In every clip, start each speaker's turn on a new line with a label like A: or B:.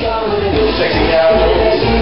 A: Sexy out.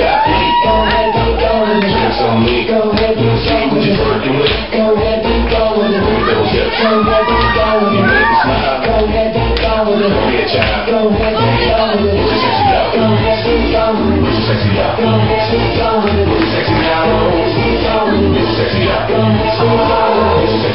A: It. VIP.
B: Go ahead, go with it.
A: Drinks on me.
B: Go ahead, go
A: What
B: with
A: you
B: it.
A: twerking with?
B: Go ahead, go it.
A: Look at those hips.
B: Go ahead, go with
A: You make me smile.
B: Go ahead, go with
A: Don't be a child.
B: Go ahead, go with
A: Get your sexy out.
B: Go ahead, go with it.
A: Get your sexy out.
B: Go ahead, go with it.
A: Sexy out.
B: Go with it.
A: Get your sexy out.
B: Go ahead, go with it.
A: Get your